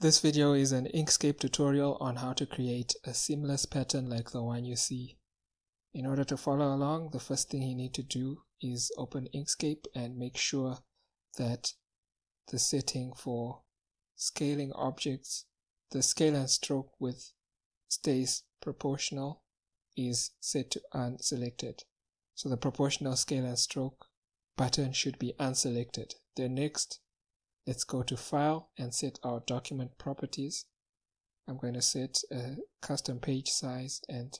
This video is an Inkscape tutorial on how to create a seamless pattern like the one you see. In order to follow along, the first thing you need to do is open Inkscape and make sure that the setting for scaling objects, the scale and stroke width stays proportional is set to unselected. So the proportional scale and stroke button should be unselected. Then next, let's go to file and set our document properties. I'm going to set a custom page size and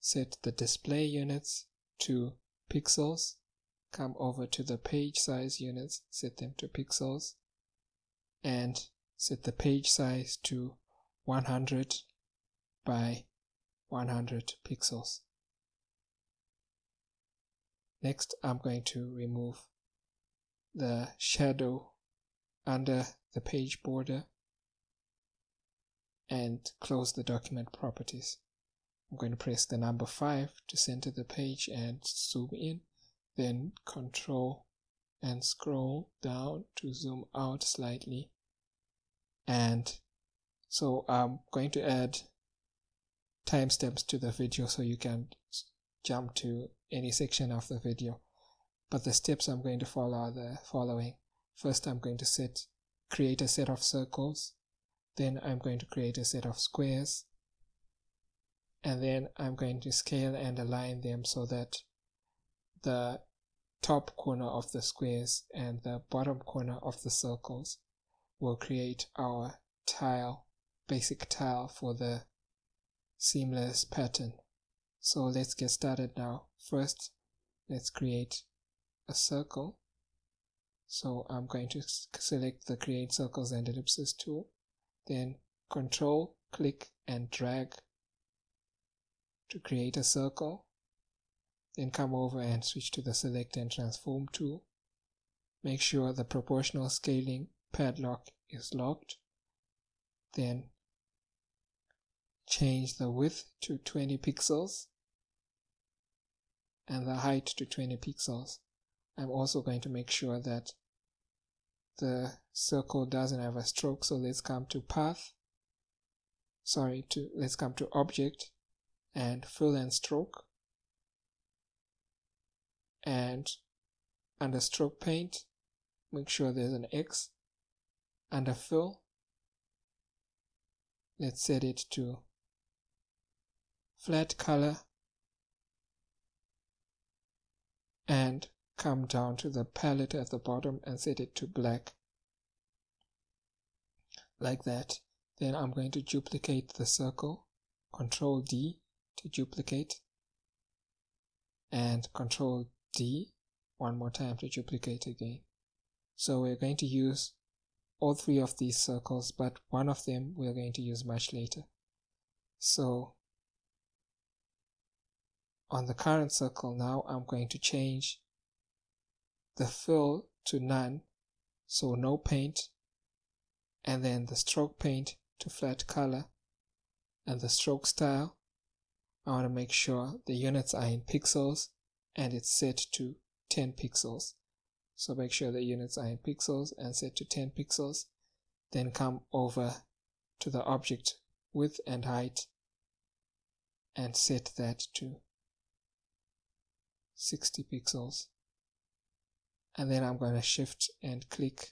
set the display units to pixels. Come over to the page size units, set them to pixels and set the page size to 100 by 100 pixels. Next, I'm going to remove the shadow under the page border and close the document properties. I'm going to press the number 5 to center the page and zoom in, then control and scroll down to zoom out slightly. And so I'm going to add timestamps to the video so you can jump to any section of the video. But the steps I'm going to follow are the following. First, I'm going to set create a set of circles. Then I'm going to create a set of squares. And then I'm going to scale and align them so that the top corner of the squares and the bottom corner of the circles will create our tile, basic tile for the seamless pattern. So let's get started now. First, let's create a circle. So I'm going to select the create circles and ellipses tool, then control, click and drag to create a circle. Then come over and switch to the select and transform tool. Make sure the proportional scaling padlock is locked. Then change the width to 20 pixels and the height to 20 pixels. I'm also going to make sure that the circle doesn't have a stroke. So let's come to path. Sorry to let's come to object and fill and stroke. And under stroke paint make sure there's an X. Under fill let's set it to flat color. And come down to the palette at the bottom and set it to black like that. Then I'm going to duplicate the circle. Control D to duplicate. And control D one more time to duplicate again. So we're going to use all three of these circles but one of them we're going to use much later. So on the current circle now I'm going to change the fill to none so no paint and then the stroke paint to flat color and the stroke style. I want to make sure the units are in pixels and it's set to 10 pixels. So make sure the units are in pixels and set to 10 pixels then come over to the object width and height and set that to 60 pixels and then I'm going to shift and click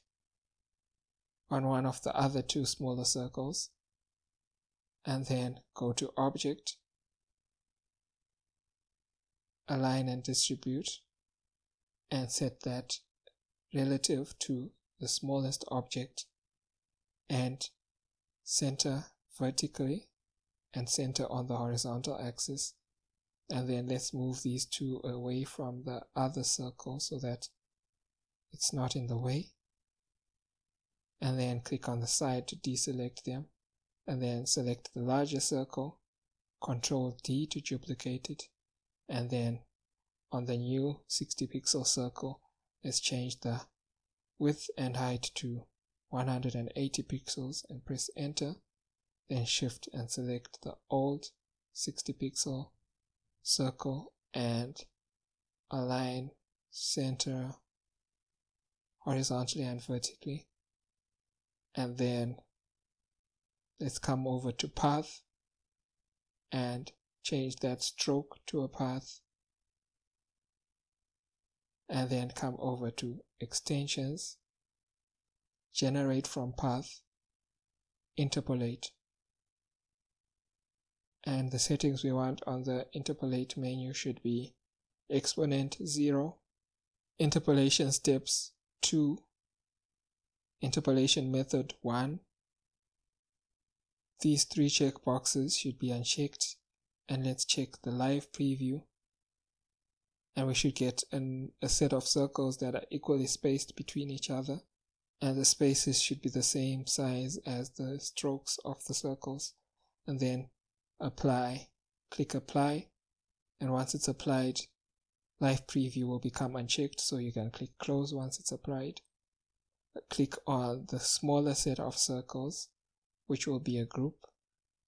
on one of the other two smaller circles and then go to object align and distribute and set that relative to the smallest object and center vertically and center on the horizontal axis. And then let's move these two away from the other circle so that it's not in the way and then click on the side to deselect them and then select the larger circle control D to duplicate it and then on the new 60 pixel circle let's change the width and height to 180 pixels and press enter then shift and select the old 60 pixel circle and align center horizontally and vertically. And then let's come over to path and change that stroke to a path. And then come over to extensions. Generate from path. Interpolate. And the settings we want on the interpolate menu should be exponent 0 interpolation steps 2 interpolation method 1 these three checkboxes should be unchecked and let's check the live preview. And we should get an, a set of circles that are equally spaced between each other and the spaces should be the same size as the strokes of the circles. And then apply click apply. And once it's applied live preview will become unchecked so you can click close once it's applied. Click on the smaller set of circles which will be a group.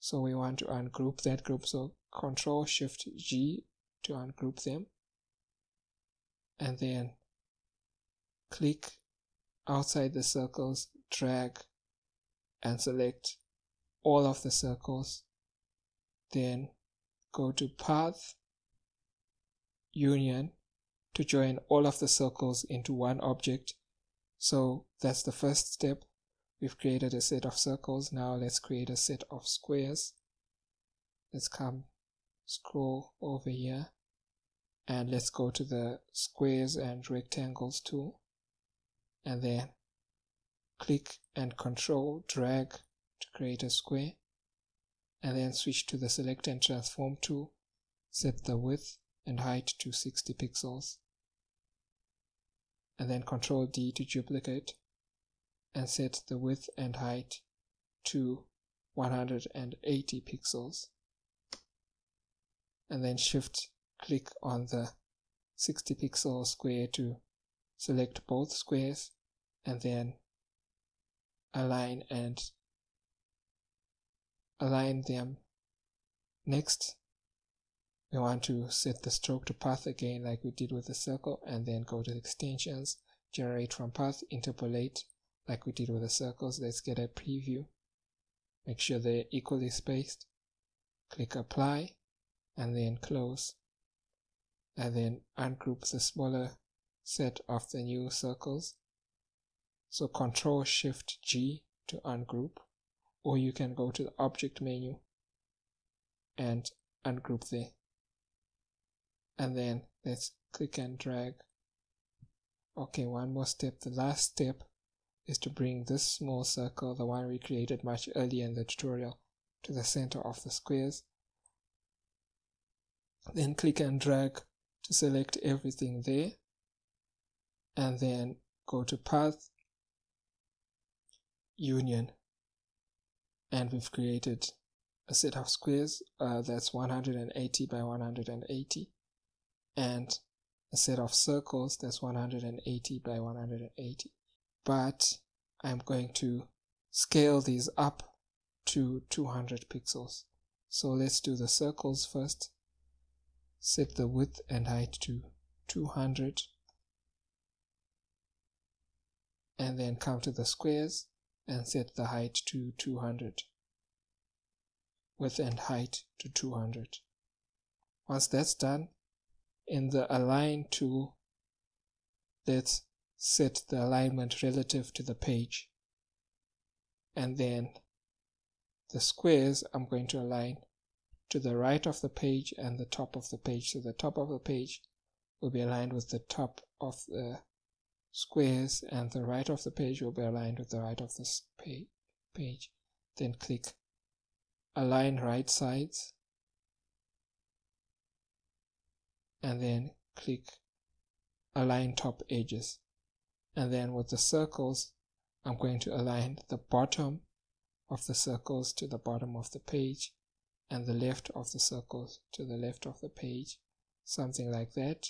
So we want to ungroup that group so control shift G to ungroup them. And then click outside the circles drag and select all of the circles. Then go to path union to join all of the circles into one object. So that's the first step. We've created a set of circles. Now let's create a set of squares. Let's come scroll over here. And let's go to the squares and rectangles tool and then click and control drag to create a square. And then switch to the select and transform tool set the width and height to 60 pixels. And then control D to duplicate and set the width and height to 180 pixels. And then shift click on the 60 pixel square to select both squares and then align and align them. Next we want to set the stroke to path again like we did with the circle and then go to the extensions generate from path interpolate like we did with the circles. Let's get a preview. Make sure they're equally spaced. Click apply and then close. And then ungroup the smaller set of the new circles. So control shift G to ungroup or you can go to the object menu and ungroup there and then let's click and drag. Okay one more step. The last step is to bring this small circle the one we created much earlier in the tutorial to the center of the squares. Then click and drag to select everything there and then go to path union and we've created a set of squares. Uh, that's 180 by 180 and a set of circles that's 180 by 180 but I'm going to scale these up to 200 pixels. So let's do the circles first. Set the width and height to 200 and then come to the squares and set the height to 200 width and height to 200 once that's done in the align tool let's set the alignment relative to the page. And then the squares I'm going to align to the right of the page and the top of the page. So the top of the page will be aligned with the top of the squares and the right of the page will be aligned with the right of this page. Then click align right sides and then click align top edges. And then with the circles I'm going to align the bottom of the circles to the bottom of the page and the left of the circles to the left of the page. Something like that.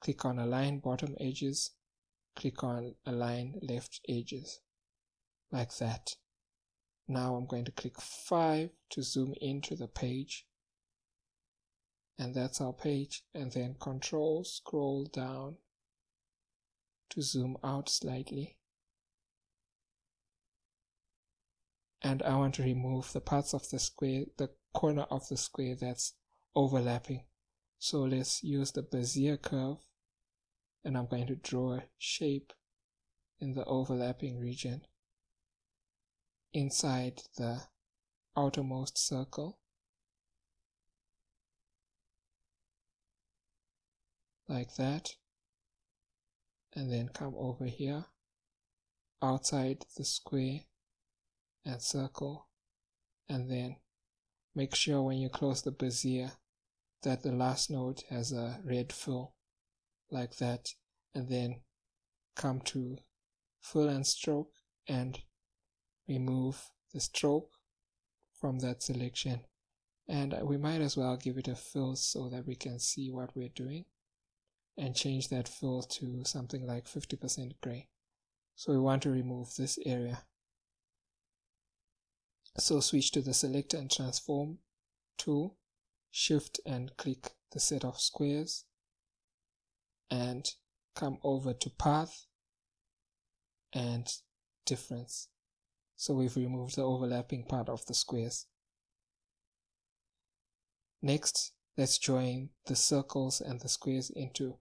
Click on align bottom edges. Click on align left edges. Like that. Now I'm going to click 5 to zoom into the page and that's our page and then control scroll down to zoom out slightly and I want to remove the parts of the square, the corner of the square that's overlapping. So let's use the Bezier curve and I'm going to draw a shape in the overlapping region inside the outermost circle like that. And then come over here outside the square and circle. And then make sure when you close the bezier that the last node has a red fill like that. And then come to fill and stroke and remove the stroke from that selection. And we might as well give it a fill so that we can see what we're doing and change that fill to something like 50% gray. So we want to remove this area. So switch to the select and transform tool shift and click the set of squares and come over to path and difference. So we've removed the overlapping part of the squares. Next let's join the circles and the squares into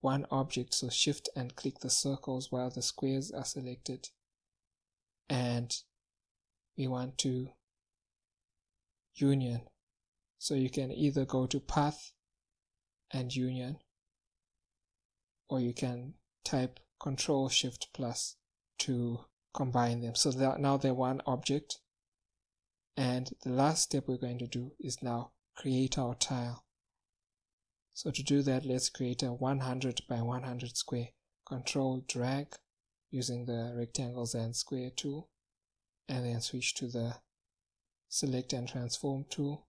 one object so shift and click the circles while the squares are selected. And we want to union. So you can either go to path and union or you can type control shift plus to combine them. So that now they're one object. And the last step we're going to do is now create our tile so to do that let's create a 100 by 100 square control drag using the rectangles and square tool and then switch to the select and transform tool.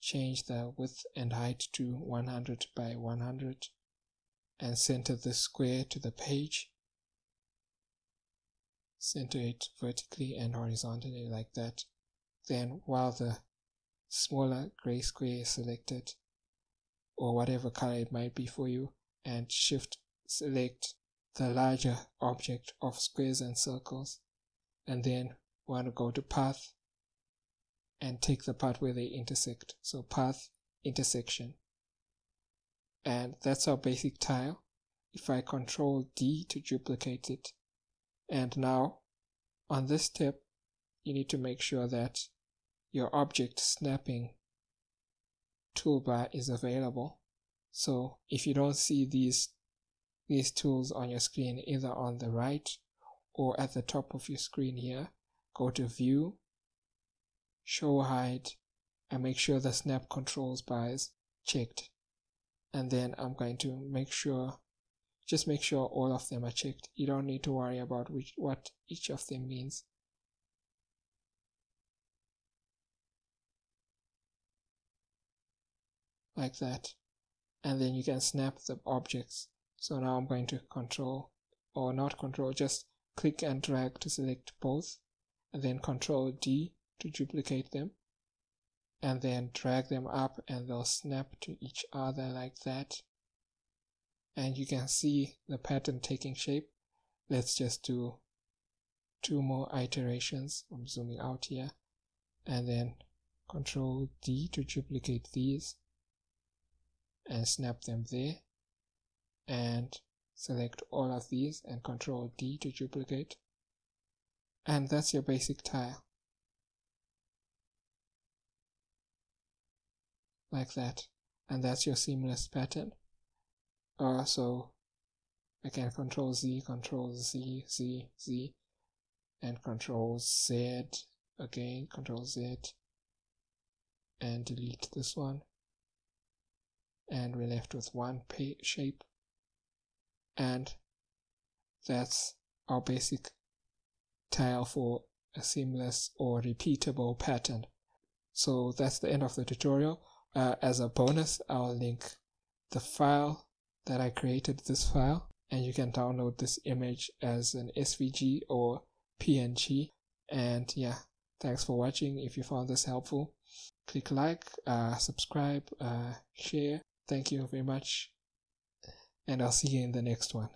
Change the width and height to 100 by 100 and center the square to the page. Center it vertically and horizontally like that. Then while the smaller gray square is selected or whatever color it might be for you and shift select the larger object of squares and circles and then want to go to path and take the part where they intersect. So path intersection. And that's our basic tile. If I control D to duplicate it. And now on this step, you need to make sure that your object snapping toolbar is available. So if you don't see these these tools on your screen either on the right or at the top of your screen here, go to view show hide and make sure the snap controls bar is checked. And then I'm going to make sure just make sure all of them are checked. You don't need to worry about which what each of them means like that. And then you can snap the objects. So now I'm going to control or not control just click and drag to select both. And then control D to duplicate them. And then drag them up and they'll snap to each other like that. And you can see the pattern taking shape. Let's just do two more iterations. I'm zooming out here. And then control D to duplicate these and snap them there and select all of these and control D to duplicate. And that's your basic tile. Like that. And that's your seamless pattern. Uh, so I can control Z, control Z, Z, Z and control Z again, control Z and delete this one and we're left with one shape and that's our basic tile for a seamless or repeatable pattern so that's the end of the tutorial uh, as a bonus, I'll link the file that I created this file and you can download this image as an SVG or PNG. And yeah, thanks for watching. If you found this helpful, click like, uh, subscribe, uh, share. Thank you very much. And I'll see you in the next one.